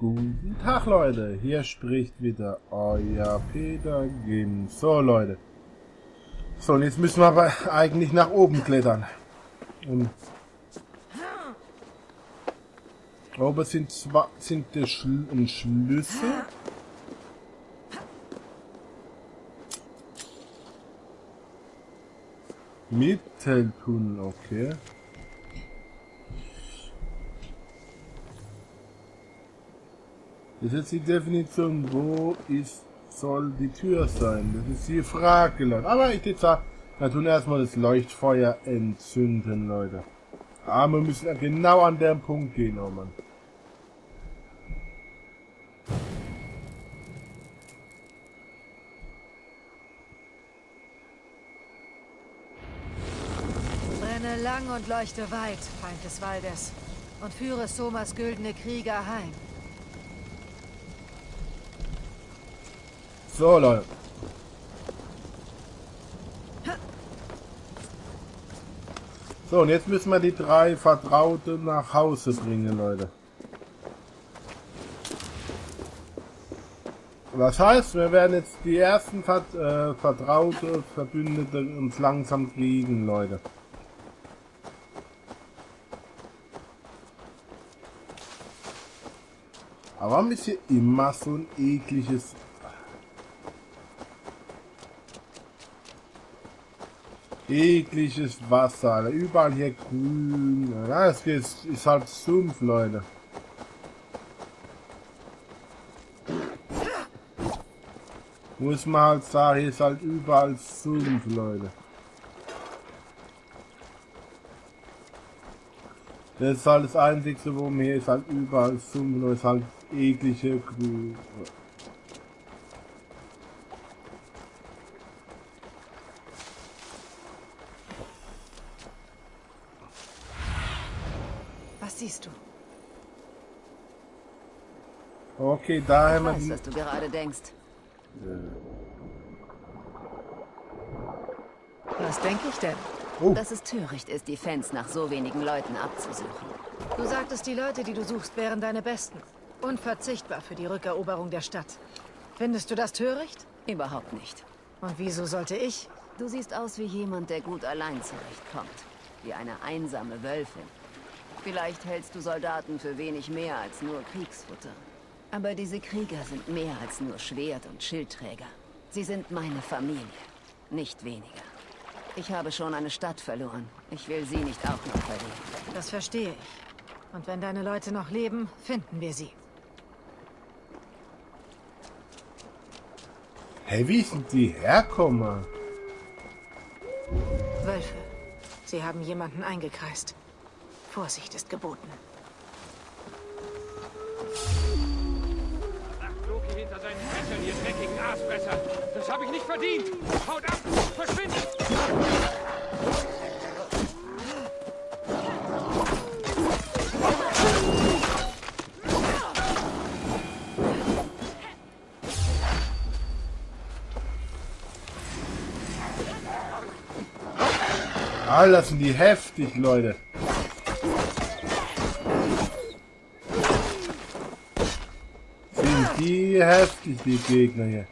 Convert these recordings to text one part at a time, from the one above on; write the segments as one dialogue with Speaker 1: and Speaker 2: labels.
Speaker 1: Guten Tag Leute, hier spricht wieder euer Peter Gim. So Leute. So, und jetzt müssen wir aber eigentlich nach oben klettern. Und oben sind zwei, sind die Schl ein Schlüssel. Mitteltunnel, okay. Das ist jetzt die Definition, wo ist, soll die Tür sein? Das ist die Frage, Leute. Aber ich sagen, wir tun erstmal das Leuchtfeuer entzünden, Leute. Aber wir müssen genau an dem Punkt gehen, oh Mann.
Speaker 2: Brenne lang und leuchte weit, Feind des Waldes, und führe Somas güldene Krieger heim.
Speaker 1: So, Leute. So, und jetzt müssen wir die drei Vertraute nach Hause bringen, Leute. Das heißt, wir werden jetzt die ersten Vert äh, Vertraute, Verbündete uns langsam kriegen, Leute. Aber warum ist hier immer so ein ekliges ekliges Wasser. Überall hier grün. Ja, es ist, ist halt Sumpf, Leute. Muss man halt sagen, hier ist halt überall Sumpf, Leute. Das ist halt das Einzige, wo mir ist halt überall Sumpf, Leute. ist halt eklige Grün.
Speaker 2: Was siehst du?
Speaker 1: Okay, da haben
Speaker 3: Ich
Speaker 1: wir die...
Speaker 3: was du gerade denkst.
Speaker 2: Was denke ich denn?
Speaker 1: Oh,
Speaker 3: Dass es töricht ist, die Fans nach so wenigen Leuten abzusuchen.
Speaker 2: Du sagtest, die Leute, die du suchst, wären deine Besten. Unverzichtbar für die Rückeroberung der Stadt. Findest du das töricht?
Speaker 3: Überhaupt nicht.
Speaker 2: Und wieso sollte ich?
Speaker 3: Du siehst aus wie jemand, der gut allein zurechtkommt. Wie eine einsame Wölfin. Vielleicht hältst du Soldaten für wenig mehr als nur Kriegsfutter. Aber diese Krieger sind mehr als nur Schwert- und Schildträger. Sie sind meine Familie, nicht weniger. Ich habe schon eine Stadt verloren. Ich will sie nicht auch noch verlieren.
Speaker 2: Das verstehe ich. Und wenn deine Leute noch leben, finden wir sie.
Speaker 1: hey, wie sind die herkommen?
Speaker 2: Wölfe. Sie haben jemanden eingekreist. Vorsicht ist geboten.
Speaker 4: Ihr dreckigen Aasfresser. Das habe ich nicht verdient. Haut ab! Verschwindet!
Speaker 1: Alter, sind die heftig, Leute. Die heftig, die Gegner hier.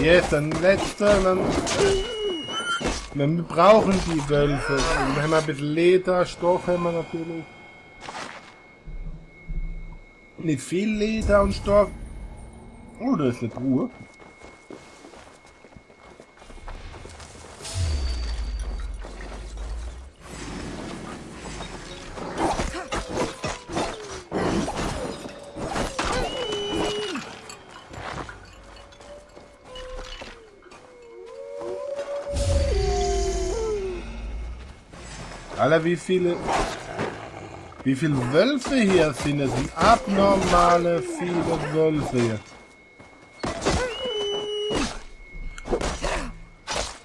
Speaker 1: Jetzt, dann letzter, dann wir brauchen die Wölfe. Wir haben ein bisschen Leder, Stoff haben wir natürlich. Nicht viel und Stoff. Oh, da ist eine Truhe. Alter, wie viele... Wie viele Wölfe hier sind? Das sind abnormale viele Wölfe hier.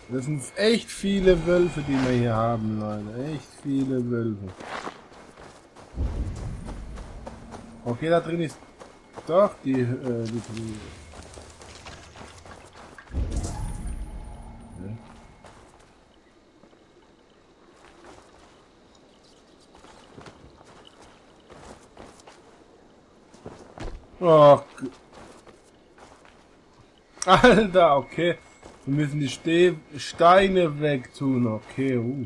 Speaker 1: Das sind echt viele Wölfe, die wir hier haben, Leute. Echt viele Wölfe. Okay, da drin ist doch die, äh, die Truhe. Oh, Alter, okay. Wir müssen die Ste Steine wegtun. Okay, uh.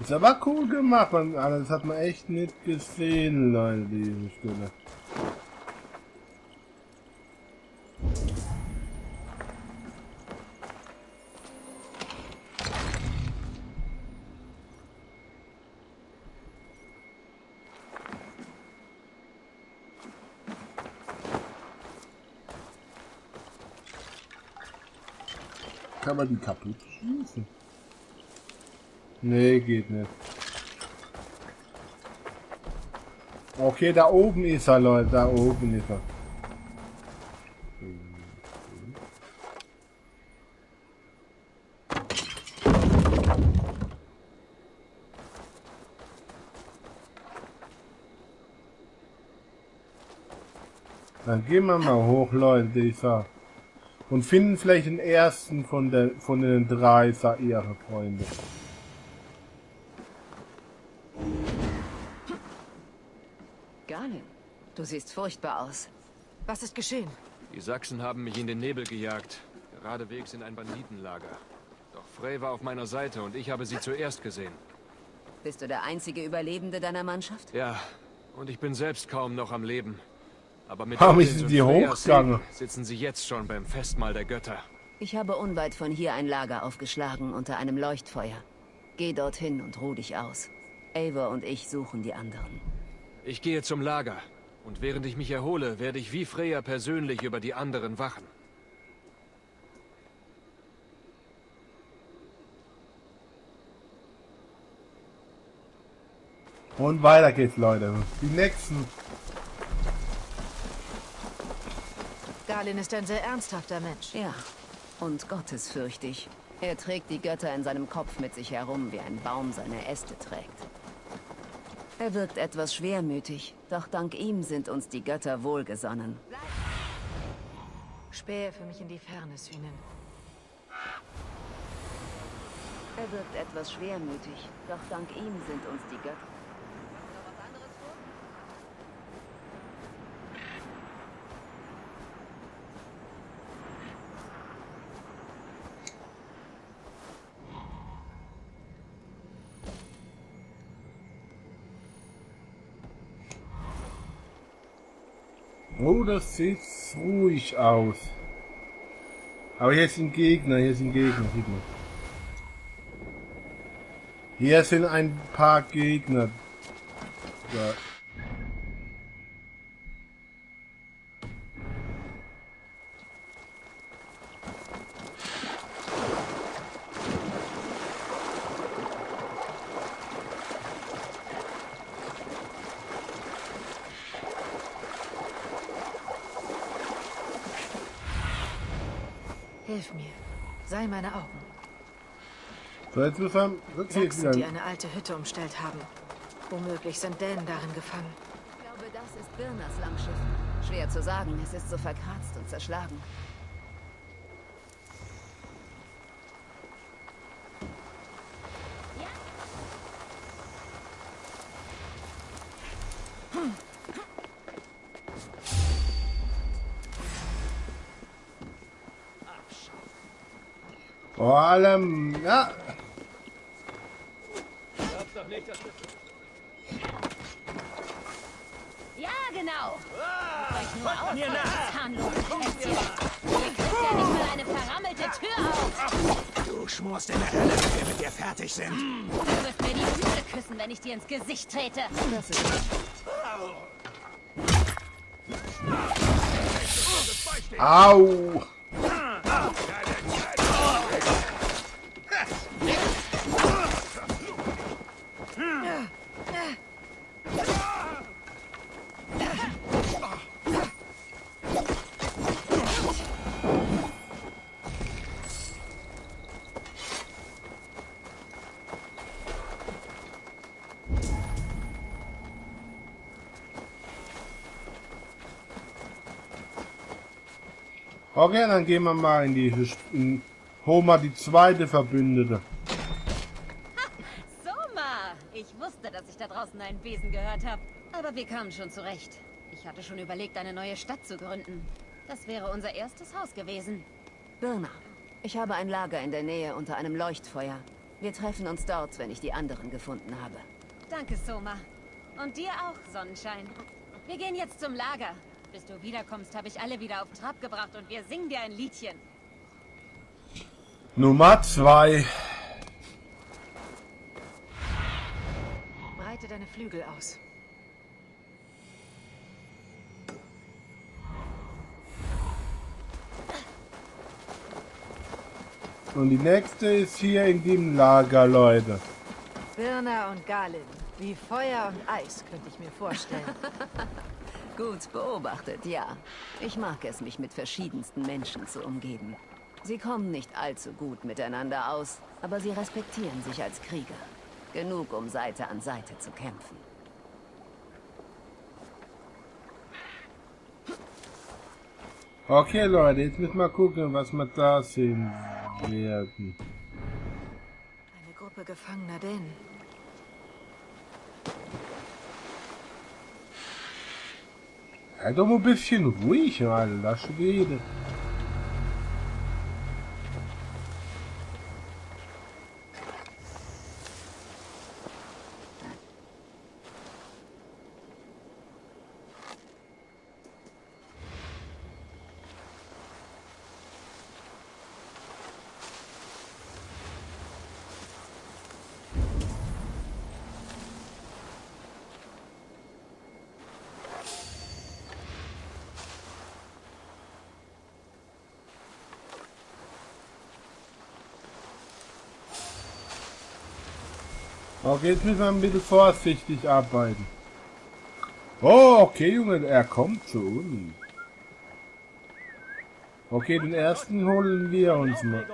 Speaker 1: Ist aber cool gemacht, man. Alter, das hat man echt nicht gesehen, Leute, diese Stelle. Kann man die kaputt schießen? Nee, geht nicht. Okay, da oben ist er, Leute. Da oben ist er. Dann gehen wir mal hoch, Leute, ich sag. Und finden vielleicht den ersten von der von den drei ihre Freunde.
Speaker 3: Galin, du siehst furchtbar aus.
Speaker 2: Was ist geschehen?
Speaker 4: Die Sachsen haben mich in den Nebel gejagt. Geradewegs in ein Banditenlager. Doch Frey war auf meiner Seite und ich habe sie zuerst gesehen.
Speaker 3: Bist du der einzige Überlebende deiner Mannschaft?
Speaker 4: Ja, und ich bin selbst kaum noch am Leben. Aber mit
Speaker 1: Warum
Speaker 4: Odins
Speaker 1: sind
Speaker 4: Freyas
Speaker 1: hochgegangen?
Speaker 4: Sitzen sie jetzt schon beim Festmahl der Götter.
Speaker 3: Ich habe unweit von hier ein Lager aufgeschlagen unter einem Leuchtfeuer. Geh dorthin und ruh dich aus. Eivor und ich suchen die anderen.
Speaker 4: Ich gehe zum Lager. Und während ich mich erhole, werde ich wie Freya persönlich über die anderen wachen.
Speaker 1: Und weiter geht's, Leute. Die nächsten.
Speaker 2: Galin ist ein sehr ernsthafter Mensch.
Speaker 3: Ja, und gottesfürchtig. Er trägt die Götter in seinem Kopf mit sich herum, wie ein Baum seine Äste trägt. Er wirkt etwas schwermütig, doch dank ihm sind uns die Götter wohlgesonnen.
Speaker 2: Spähe für mich in die Ferne, Sühnen.
Speaker 3: Er wirkt etwas schwermütig, doch dank ihm sind uns die Götter...
Speaker 1: Oh, das sieht ruhig aus. Aber hier sind Gegner, hier sind Gegner, sieht man. Hier sind ein paar Gegner. Ja.
Speaker 2: Hilf mir. Sei meine Augen.
Speaker 1: So, jetzt müssen wir hier
Speaker 2: Sachsen, die
Speaker 1: wieder.
Speaker 2: eine alte Hütte umstellt haben. Womöglich sind Dänen darin gefangen.
Speaker 3: Ich glaube, das ist Birners Langschiff. Schwer zu sagen, es ist so verkratzt und zerschlagen.
Speaker 1: Vor allem, ja.
Speaker 5: Ja, genau. Ja nicht mal eine verrammelte Tür auf.
Speaker 6: Du schmorst in der Hölle, wenn wir mit dir fertig sind.
Speaker 5: Du wirst mir die Füße küssen, wenn ich dir ins Gesicht trete.
Speaker 3: Das ist
Speaker 1: Au! Okay, dann gehen wir mal in die... In, wir die zweite Verbündete.
Speaker 5: Soma! Ich wusste, dass ich da draußen einen Besen gehört habe. Aber wir kamen schon zurecht. Ich hatte schon überlegt, eine neue Stadt zu gründen. Das wäre unser erstes Haus gewesen.
Speaker 3: Birna, ich habe ein Lager in der Nähe unter einem Leuchtfeuer. Wir treffen uns dort, wenn ich die anderen gefunden habe.
Speaker 5: Danke, Soma. Und dir auch, Sonnenschein. Wir gehen jetzt zum Lager. Bis du wiederkommst, habe ich alle wieder auf Trab gebracht und wir singen dir ein Liedchen.
Speaker 1: Nummer zwei.
Speaker 2: Breite deine Flügel aus.
Speaker 1: Und die nächste ist hier in dem Lager, Leute.
Speaker 2: Birna und Galin. Wie Feuer und Eis, könnte ich mir vorstellen.
Speaker 3: Gut beobachtet, ja. Ich mag es, mich mit verschiedensten Menschen zu umgeben. Sie kommen nicht allzu gut miteinander aus, aber sie respektieren sich als Krieger. Genug, um Seite an Seite zu kämpfen.
Speaker 1: Okay, Leute, jetzt müssen wir gucken, was wir da sehen werden.
Speaker 2: Eine Gruppe Gefangener denn.
Speaker 1: Sei doch mal ein bisschen ruhig, Alter, Schwede. Okay, jetzt müssen wir ein bisschen vorsichtig arbeiten. Oh, okay, Junge, er kommt zu uns. Okay, den ersten holen wir uns mal.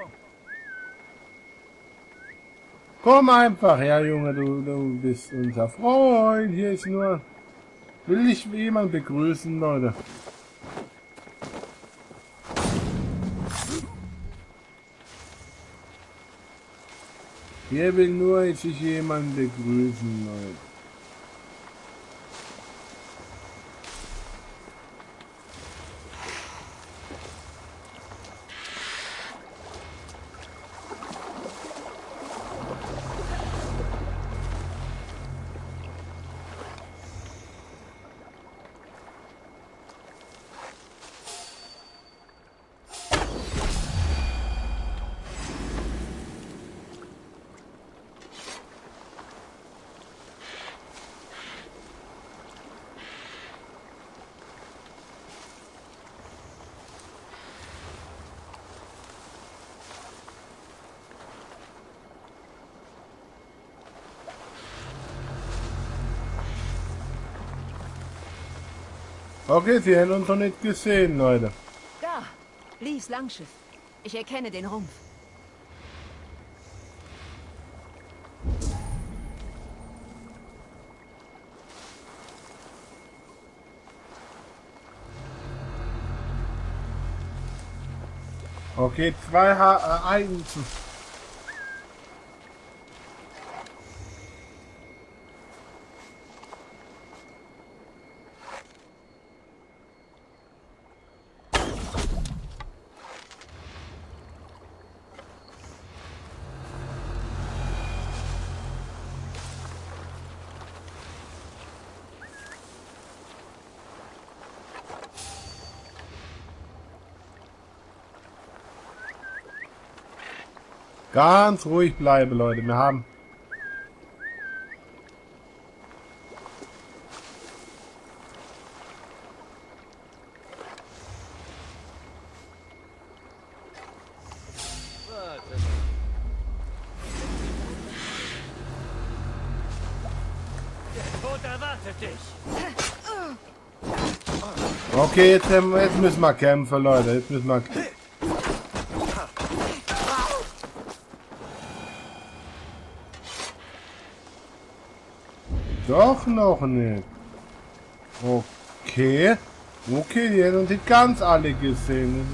Speaker 1: Komm einfach her, Junge, du, du bist unser Freund. Hier ist nur... Will ich jemand begrüßen, Leute. Hier will nur sich jemand begrüßen, Leute. Okay, sie haben uns noch nicht gesehen, Leute.
Speaker 3: Da, Lies Langschiff. Ich erkenne den Rumpf.
Speaker 1: Okay, zwei ha äh, ein. Ganz ruhig bleiben, Leute. Wir haben. Okay, jetzt, jetzt müssen wir kämpfen, Leute. Jetzt müssen wir. Doch noch nicht. Okay. Okay, die hätten nicht ganz alle gesehen.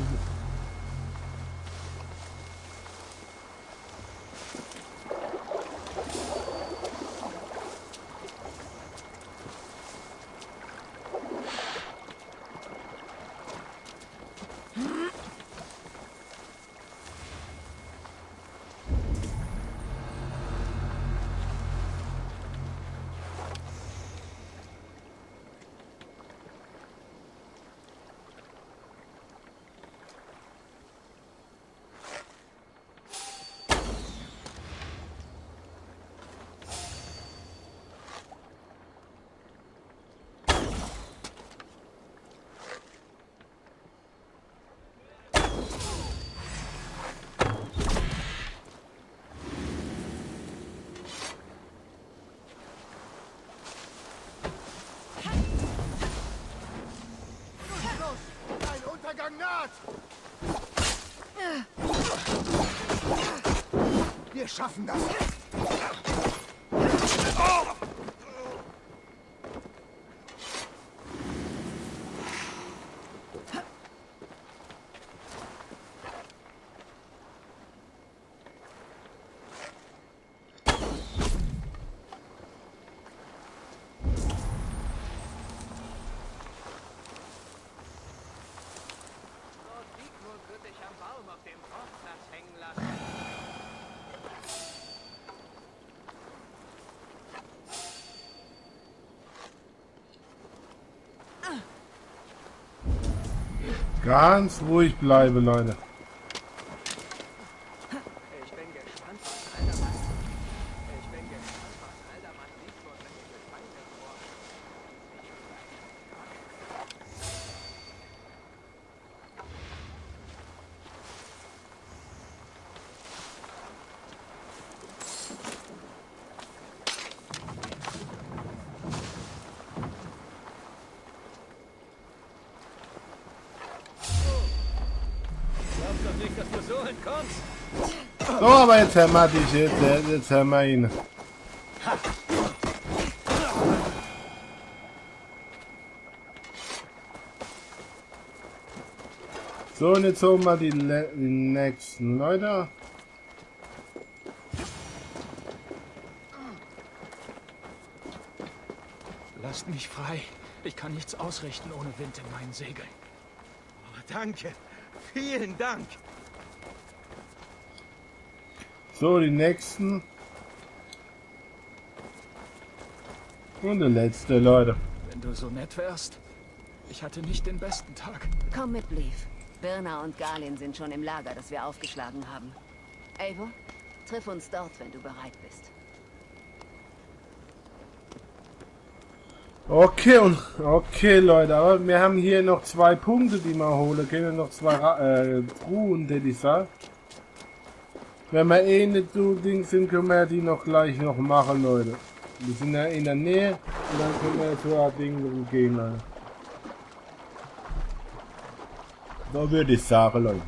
Speaker 1: Magnat! Äh.
Speaker 6: Wir schaffen das!
Speaker 1: Ganz ruhig bleiben, Leute.
Speaker 7: Ich bin gespannt, was Aldermann... Ich bin gespannt, was Aldermann Siegmund mit den Gefangenen vorhat.
Speaker 4: Glaubst doch nicht, dass du so
Speaker 1: aber jetzt haben wir dich, jetzt, jetzt, jetzt haben wir ihn. So, und jetzt holen wir die, die nächsten Leute.
Speaker 8: Lasst mich frei. Ich kann nichts ausrichten ohne Wind in meinen Segeln.
Speaker 6: Oh, danke. Vielen Dank.
Speaker 1: So, die nächsten. Und der letzte, Leute.
Speaker 8: Wenn du so nett wärst. Ich hatte nicht den besten Tag.
Speaker 3: Komm mit, Leaf. Birna und Galin sind schon im Lager, das wir aufgeschlagen haben. Eivor, triff uns dort, wenn du bereit bist.
Speaker 1: Okay, und okay, Leute, aber wir haben hier noch zwei Punkte, die wir holen können. Noch zwei äh, Truhen, hätte ich gesagt. Wenn wir eh nicht so Ding sind, können wir die noch gleich noch machen, Leute. Wir sind ja in der Nähe und dann können wir so ein Ding gehen, Leute. So würde ich sagen, Leute.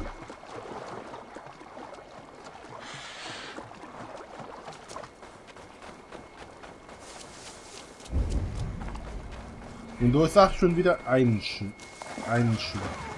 Speaker 1: Und du sagst schon wieder Einschen. Einschen.
Speaker 8: Was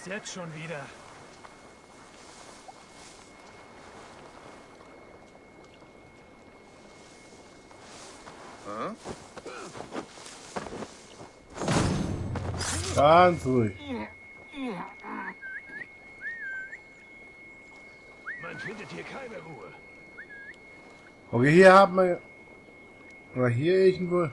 Speaker 8: ist jetzt schon wieder?
Speaker 1: Ganz ruhig.
Speaker 8: Man findet hier keine Ruhe.
Speaker 1: Okay, hier haben wir... Oder hier irgendwo...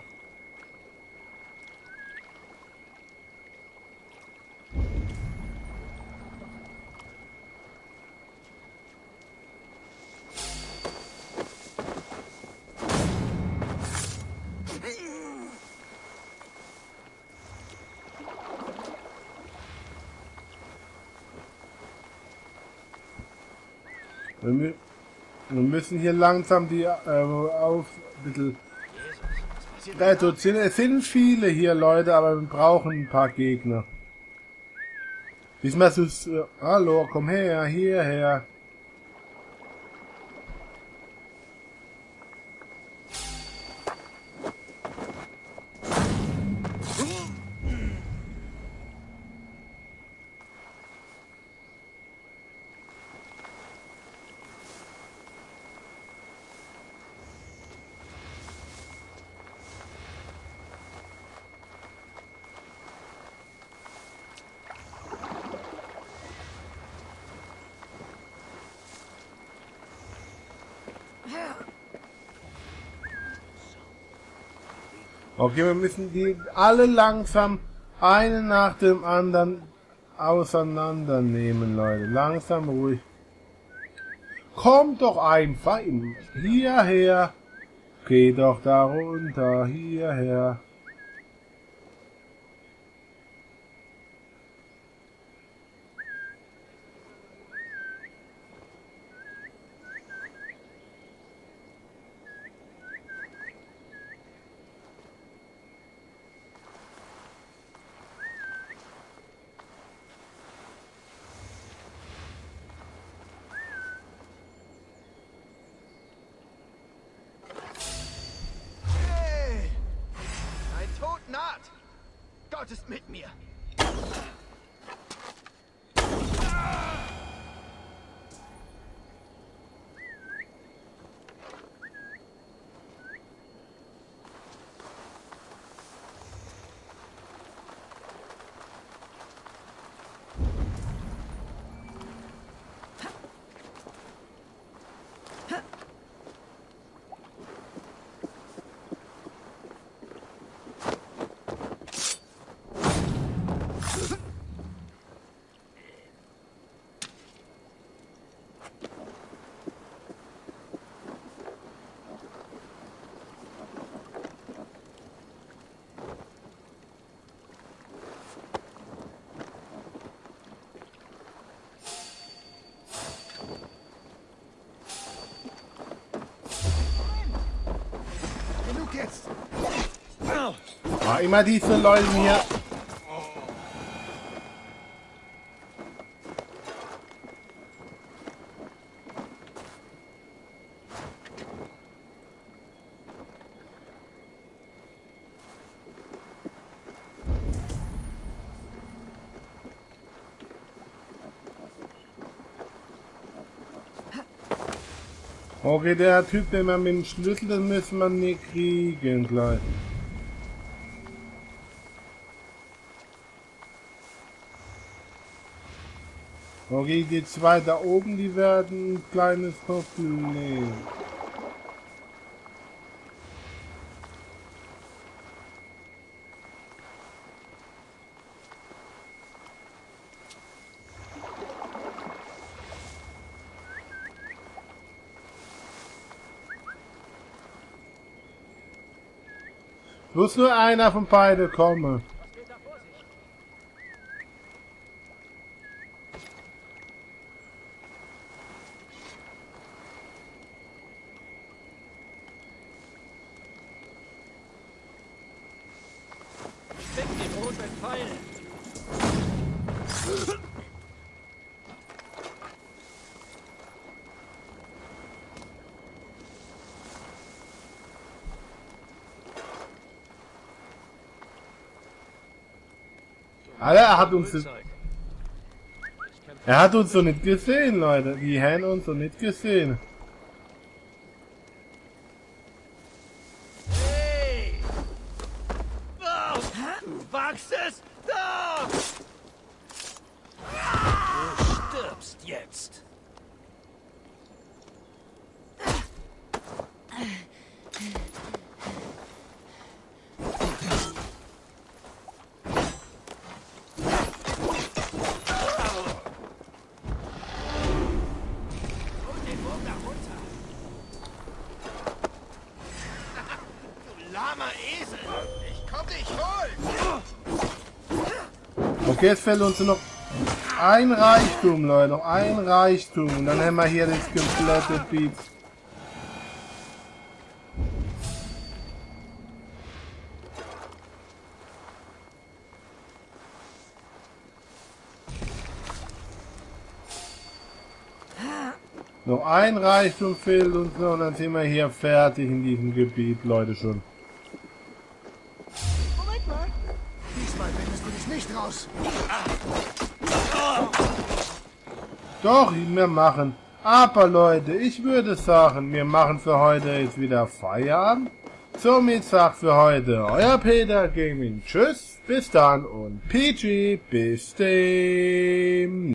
Speaker 1: Wir, mü- wir müssen hier langsam die äh, auf ein bisschen reduzieren. Es sind viele hier Leute, aber wir brauchen ein paar Gegner. Diesmal ist es, äh, hallo, komm her, hierher. Okay, wir müssen die alle langsam einen nach dem anderen auseinandernehmen, Leute. Langsam ruhig. Kommt doch einfach in, hierher. Geh doch da runter, hierher.
Speaker 6: Hey! Ein Tod naht! Gott ist mit mir! Genug jetzt!
Speaker 1: Ah, immer diese Leute hier. Okay, der Typ, den wir mit dem Schlüssel, den müssen wir nicht kriegen gleich. Okay, zwei da oben, die werden ein kleines Problem. Muss nur einer von beiden kommen. Alter, er hat uns, er hat uns so nicht gesehen, Leute. Die haben uns so nicht gesehen.
Speaker 6: Hey! Oh, du wagst es? Da!
Speaker 8: Du stirbst jetzt.
Speaker 6: Hol den Wurm da runter! Du lahmer Esel! Ich komm dich holen!
Speaker 1: Okay, jetzt fällt uns noch ein Reichtum, Leute. Noch ein Reichtum. Und dann haben wir hier das komplette Beat. Noch ein Reichtum fehlt uns noch und dann sind wir hier fertig in diesem Gebiet, Leute, schon.
Speaker 6: Raus!
Speaker 1: Doch, wir machen. Aber Leute, ich würde sagen, wir machen für heute jetzt wieder Feierabend. Somit sagt für heute euer Peter Gaming. Tschüss, bis dann und PG, bis dem